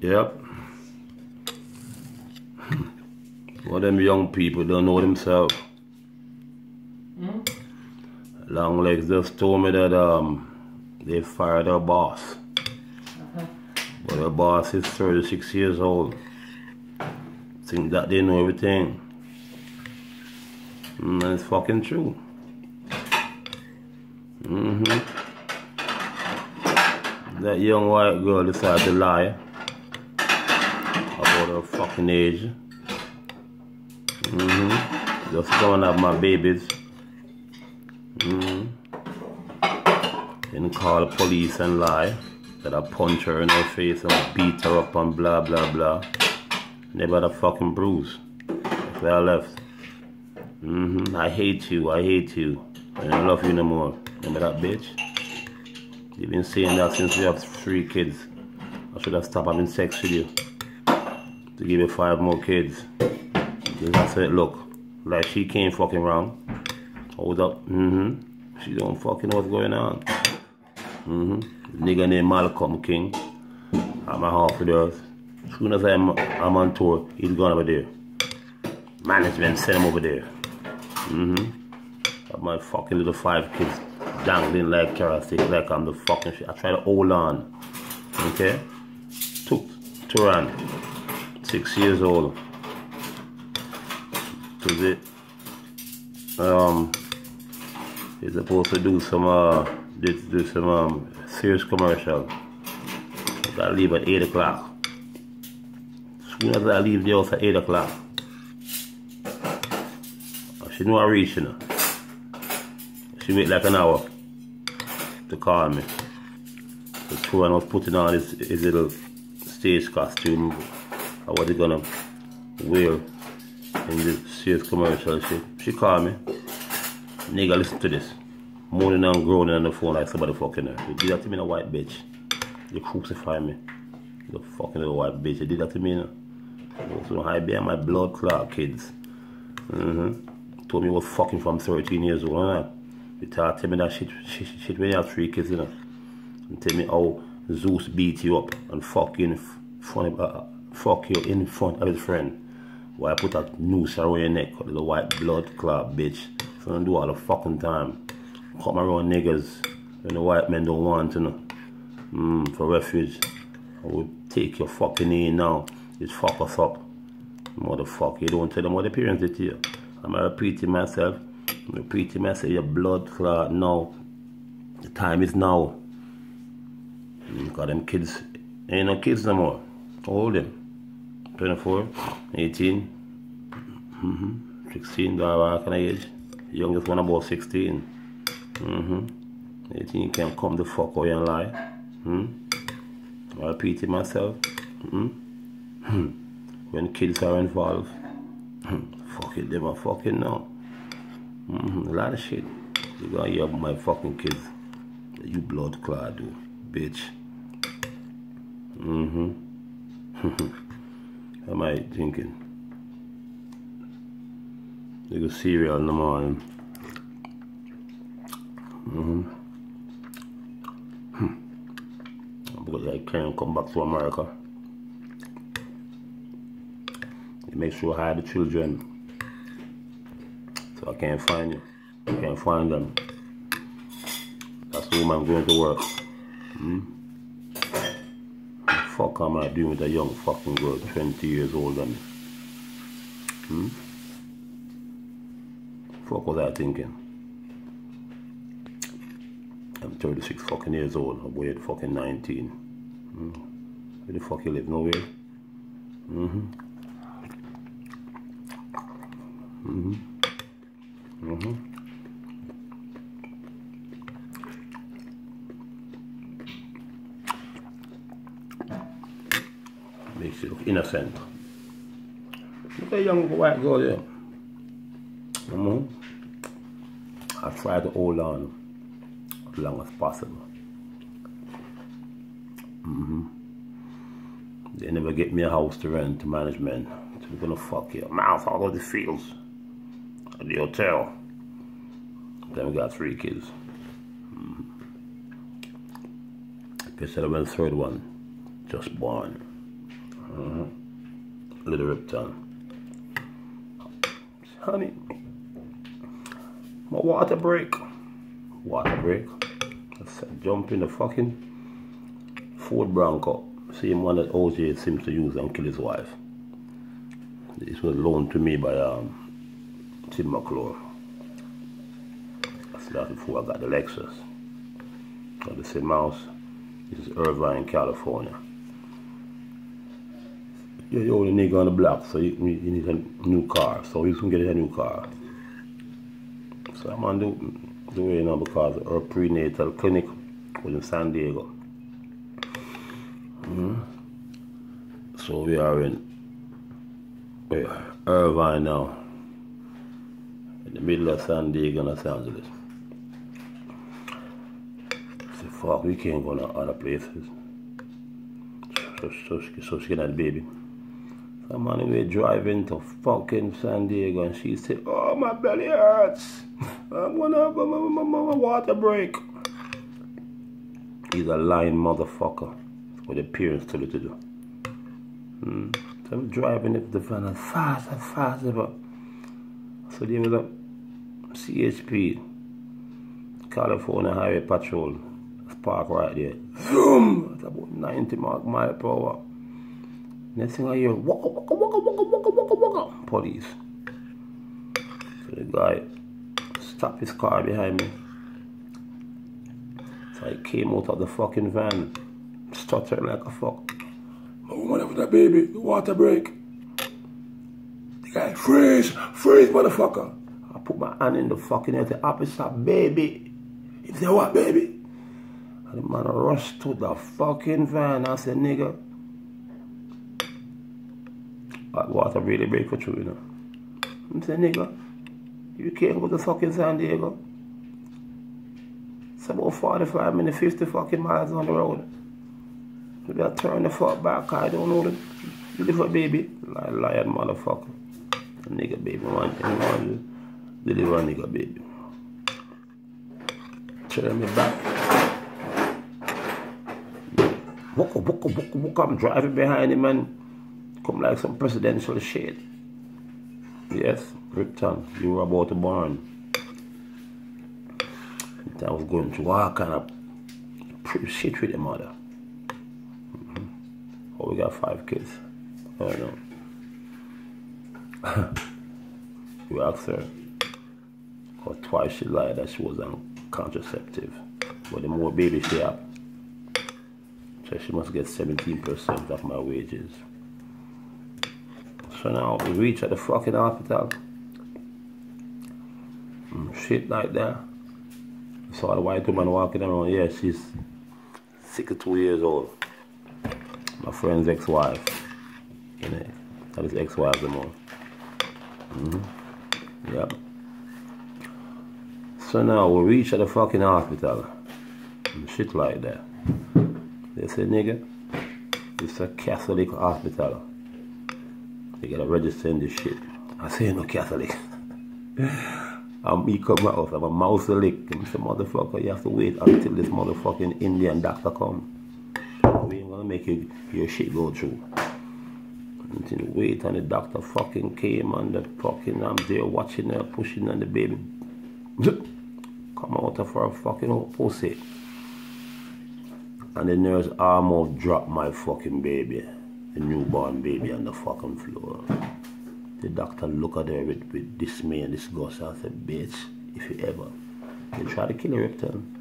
Yep. Well, them young people don't know themselves. Mm? Long legs just told me that um they fired their boss. Uh-huh. But their boss is 36 years old. Think that they know everything. Mm, and it's fucking true. Mm-hmm. That young white girl decided to lie her fucking age. Mm-hmm. Just going have my babies. Mm-hmm. Then call the police and lie that I punch her in her face and beat her up and blah blah blah. Never a fucking bruise. That's where I left. Mm-hmm. I hate you, I hate you. I don't love you no more. Remember that bitch? You've been saying that since we have three kids. I should have stopped having sex with you. To give you five more kids. Because that's it look. Like she came fucking wrong. Hold up. Mm-hmm. She don't fucking know what's going on. Mm-hmm. Nigga named Malcolm King. I'm a half of those. Soon as I'm, I'm on tour, he's gone over there. Management send him over there. Mm-hmm. My fucking little five kids dangling like carrot like I'm the fucking shit. I try to hold on. Okay? Took Turan. Six years old. because it? Um he's supposed to do some uh do, do some um serious commercial. Gotta leave at eight o'clock. Soon as I leave the house at eight o'clock. She know I reach, you know. She wait like an hour to call me. The Turan was putting on his, his little stage costume. I was gonna wear in the serious commercial. She, she called me. Nigga, listen to this. Moaning and groaning on the phone like somebody fucking her. You did that to me, a white bitch. You crucify me. You fucking little white bitch. You did that to me, you know. You also hide my blood clot kids. Mm-hmm told me I was fucking from 13 years old, innit? You tell, me that shit, shit, shit when you have three kids, you know. And tell me how Zeus beat you up and fucking you in front uh, fuck you in front of his friend. Why put a noose around your neck, the white blood clot bitch. So I don't do all the fucking time. Come around niggas when the white men don't want to know. Mm, for refuge. I will take your fucking name now. Just fuck us up. Motherfucker, you don't tell them what the parents did to you. I'm repeating myself. I'm repeating myself. Your blood clot now. The time is now. Because them kids ain't no kids no more. How old them? 24, 18, mm-hmm. 16, that kind of age. Youngest one about 16. Mm-hmm. 18 can come the fuck out and lie. Hmm? I repeat repeating myself. Mm-hmm. when kids are involved. Fuck it, they my fucking know. Mm-hmm, a lot of shit. You gonna hear my fucking kids. You blood clot, dude. Bitch. Mm-hmm. How am I thinking? Nigga cereal in the morning. Mm-hmm. Because I can't come back to America. Make sure I hide the children so I can't find you. I can't find them. That's the woman going to work. Hmm? Fuck am I doing with a young fucking girl 20 years older than me? Hmm? Fuck was I thinking? I'm 36 fucking years old. I'm way fucking 19. Hmm? Where the fuck you live? Nowhere? Mm-hmm. Mm-hmm. Mm-hmm. Makes you look innocent. Look at a young white girl there. Mm-hmm. I try to hold on as long as possible. Mm-hmm. They never get me a house to rent to management. So we're gonna fuck your mouth all over the fields at the hotel. Then we got three kids. Mm-hmm. Guess that I went third one, just born. Little Ripton. Honey, my water break. Water break. I said, jump in the fucking Ford Bronco. Same one that OJ seems to use and kill his wife. This was loaned to me by um, Tim McClure. That's that before I got the Lexus. Got the same house. This is Irvine, California. You're the nigga on the block, so you, you need a new car. So he's gonna get a new car. So I'm on the, the way now because our prenatal clinic was in San Diego. Mm. So we are in Irvine now, in the middle of San Diego, Los Angeles. So fuck, we can't go to other places. So, so, so, she can have baby. I'm on the way driving to fucking San Diego and she said, oh my belly hurts. I'm gonna have a, water break. He's a lying motherfucker with appearance to to do. Mm. So I'm driving it the van as fast as fast but so there was a CHP California Highway Patrol park right there. Zoom! It's about 90 mile per hour. Next thing I hear, waka waka waka waka waka waka waka. Police. So the guy stopped his car behind me. So I came out of the fucking van, stuttering like a fuck. My woman with that baby, the water break. The guy, freeze, freeze, motherfucker. I put my hand in the fucking air, the officer, baby. He said, what, baby? And the man rushed to the fucking van. I said, nigga, hot water really break for true, you know. I'm saying, nigga, you can't go to fucking San Diego. It's about 45 minutes, 50 fucking miles on the road. Maybe I turn the fuck back, I don't know the deliver baby. Like lion motherfucker. A nigga baby, one thing, one deliver a nigga baby. Turn me back. Waka, waka, waka, waka. I'm driving behind him and come like some presidential shit. Yes, Ripton, you were about to born. I was going through all kind of shit with the mother. Mm -hmm. Oh, we got five kids. Oh no. you asked her, or twice she lied that she was on contraceptive. But the more baby she had, so she must get 17% of my wages. So now we reach at the fucking hospital. And mm, shit like that. Saw the white woman walking around. Yeah, she's 62 years old. My friend's ex-wife. You know, that is ex-wife the more. Mm -hmm. Yep. So now we reach at the fucking hospital. And shit like that. They say, nigga, it's a Catholic hospital. You gotta register in this shit. I say no Catholic. Um, I'm me come out, I'm a mouse lick. And say, motherfucker, you have to wait until this motherfucking Indian doctor come. We ain't gonna make you, your shit go through. Until wait and the doctor fucking came and the fucking I'm there watching her pushing on the baby. Come out of her fucking pussy. And the nurse almost dropped my fucking baby the newborn baby on the fucking floor. The doctor look at her with, with dismay and disgust and said, bitch, if you ever, you try to kill her, Ripton.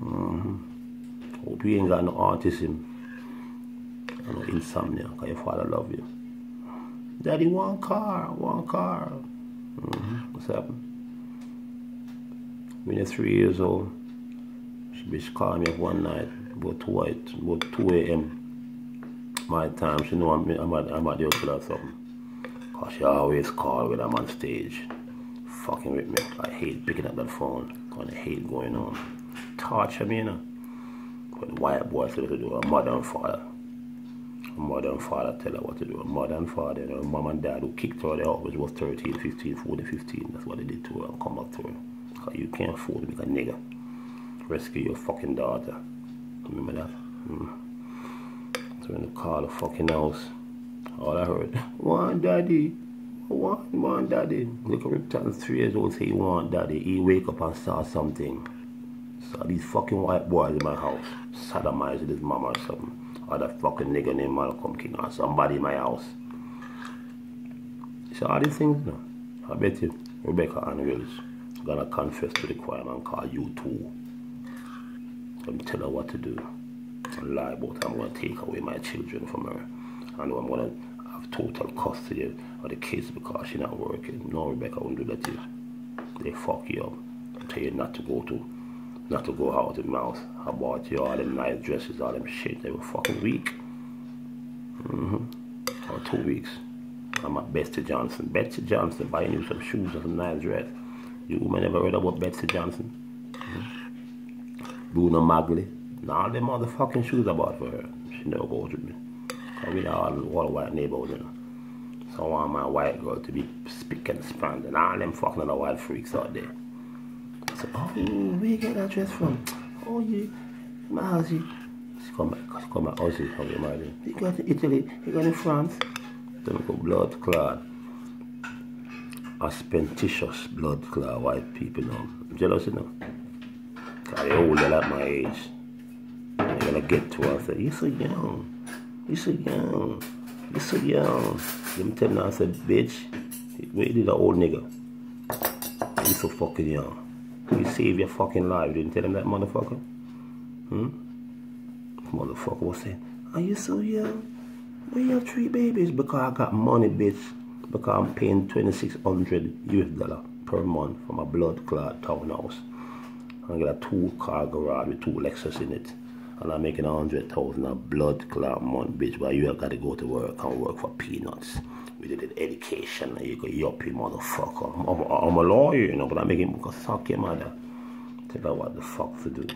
Mm-hmm. Hope you ain't got no autism and no insomnia because your father love you. Daddy, one car, one car. Mm-hmm. What's happened? When you're three years old, she bitch called me up one night about 2, about 2 a.m my time, she know I'm, I'm, at, I'm at the hospital or something. Cause she always call when I'm on stage. Fucking with me. I hate picking up that phone. Cause I hate going on. Torture me, you know. But white boy said to do a mother and father. A mother and father tell her what to do. A mother and father, you know, mom and dad who kicked her out she was 13, 15, 14, 15. That's what they did to her and come back to her. Cause you can't to make a nigga. Rescue your fucking daughter. Remember that? Mm. So in the car, the fucking house, all I heard, one daddy, one, one daddy. Look at Ripton, three years old, say he want daddy. He wake up and saw something. Saw these fucking white boys in my house, sodomizing his mama or something. Or that fucking nigga named Malcolm King or somebody in my house. So all these things, no. I bet you, Rebecca Ann Wills gonna confess to the crime and call you too. And tell her what to do. Lie about I'm gonna take away my children from her. And I'm gonna have total custody of the kids because she's not working. No, Rebecca won't do that to you. They fuck you up. I tell you not to go to not to go out of the mouth. I bought you all them nice dresses, all them shit. They were fucking weak. Mm-hmm. Or two weeks. I'm at Betsey Johnson. Betsey Johnson buying you some shoes and some nice dress. You woman ever heard about Betsey Johnson? Mm-hmm. Bruno Magli. Now them motherfucking shoes I bought for her. She never goes with me. Cause we all, all white neighborhood, you know. So I want my white girl to be spick and span and all them fucking other white freaks out there. So, oh, where you get that dress from? Oh, you, my house, you. She come back, she come back, oh, she come back, You got in Italy, you got in France. Then go blood clot. Aspentitious blood clot white people now. I'm jealous, you know. Cause they older at my age. They're gonna get to and you so young. You so young. You so young. Let me tell now, I said, bitch, where did the old nigga? You so fucking young. You save your fucking life. You didn't tell him that motherfucker? Hmm? Motherfucker was saying, Are you so young? You have three babies? Because I got money, bitch. Because I'm paying 2600 US dollar per month for my blood clot townhouse. I got a two car garage with two Lexus in it. And I'm making a hundred thousand a blood clot month, bitch. But you have got to go to work and work for peanuts. We did an education and you go yuppie motherfucker. I'm, I'm, a lawyer, you know, but I'm making because suck your mother. Tell her what the fuck to do.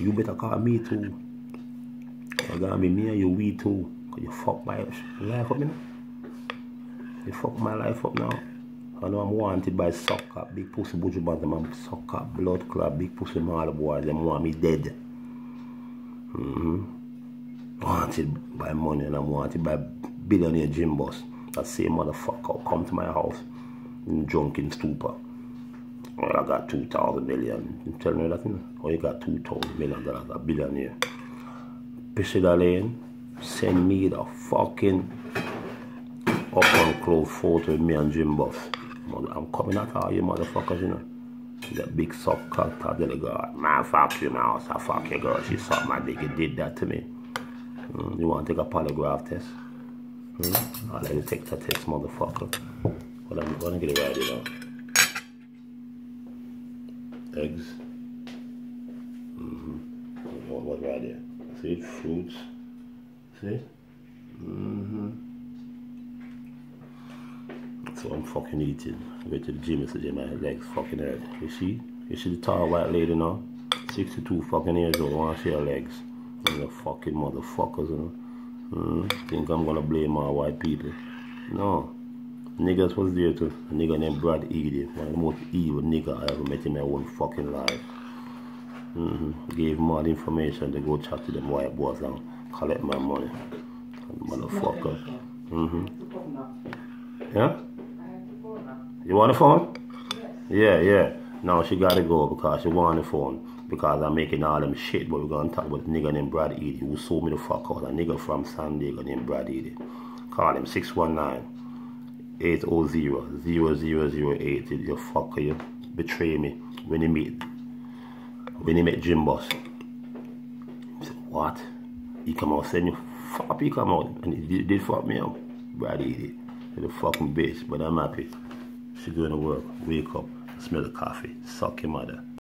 You better call me too. You gotta be me and you we too. Cause you fuck my life up, you know? You fuck my life up now. I know I'm wanted by sucker, big pussy butcher I'm sucker, blood clot, big pussy mother boys, them want me dead. Mm-hmm. Wanted by money and I'm wanted by billionaire gym boss. That same motherfucker come to my house in drunken stupor. Well, I got 2,000 million. You tell me that, know? Oh, you got 2,000 million dollars, a billionaire. Priscilla Lane, send me the fucking up on close photo of me and Jim Buff. I'm coming at all you motherfuckers, you know. The big suck cut top of the girl. Man, fuck you, man. I fuck your girl. She sucked my dick. You did that to me. Mm, you want to take a polygraph test? Hmm? I'll let you take that test, motherfucker. But I'm gonna get it ready now. Eggs. Mm-hmm. What, what right there? See, fruits. See? Mm-hmm. So I'm fucking eating. I go to the gym yesterday, my legs fucking hurt. You see? You see the tall white lady now? 62 fucking years old, wanna see her legs. And the fucking motherfuckers, you know? Mm, think I'm gonna blame all white people. No. Niggas was there too. A nigga named Brad Eady. One of the most evil nigga I ever met in my whole fucking life. Mm-hmm. Gave me all the information to go chat to them white boys and collect my money. Motherfucker. Mm-hmm. Yeah? You want a phone? Yeah, yeah. Now she gotta go because she want the phone. Because I'm making all them shit, but we're gonna talk about a nigga named Brad Eady who sold me the fuck out. A nigga from San Diego named Brad Eady. Call him 619 800 0008. You fucker, you betray me when you meet when you met Jim Boss. He said, What? He come out saying you fuck he come out and he did, did fuck me up. Brad Eady. The fucking bitch, but I'm happy. She's going to work, wake up, smell the coffee, suck your mother.